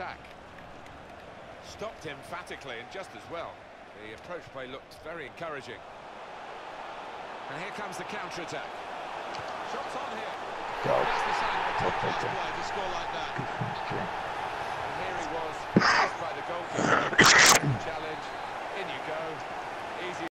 attack. Stopped emphatically and just as well. The approach play looked very encouraging. And here comes the counter-attack. Shots on here. That's the sign of a top-class player to score like that.